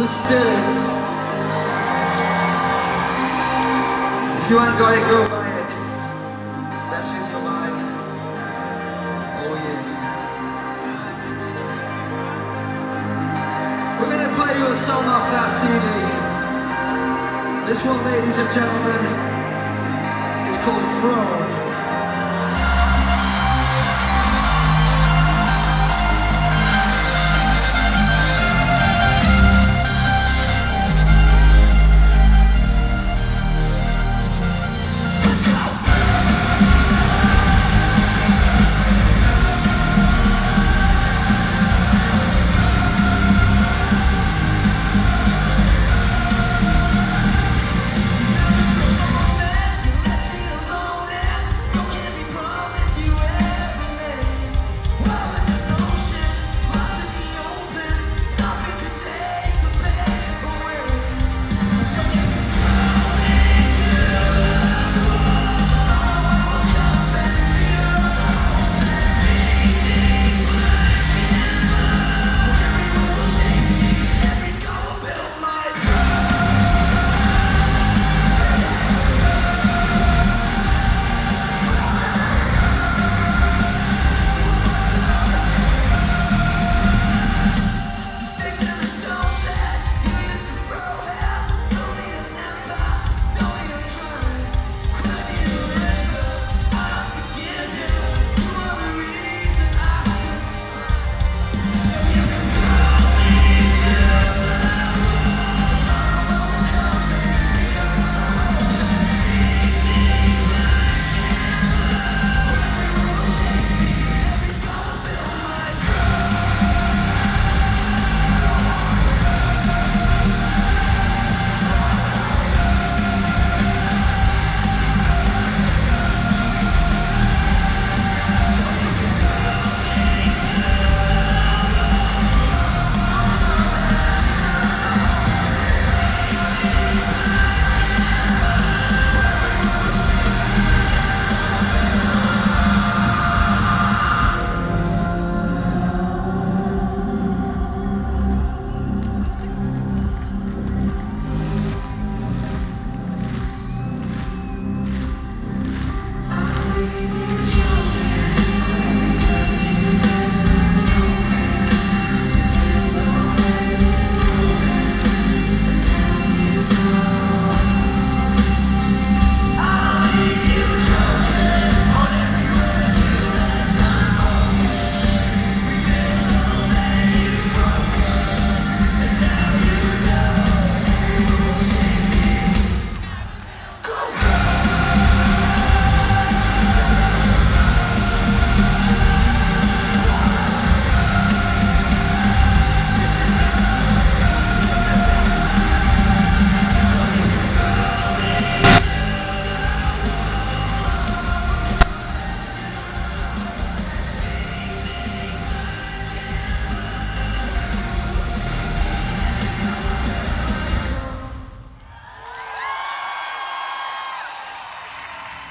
the it. If you ain't got it, go buy it. Especially if you're it. Oh yeah. We're gonna play you a song off that CD. This one, ladies and gentlemen, is called Throne.